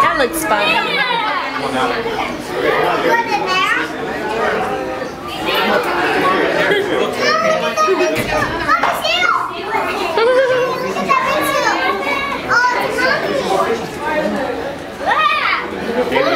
That looks fun. Okay.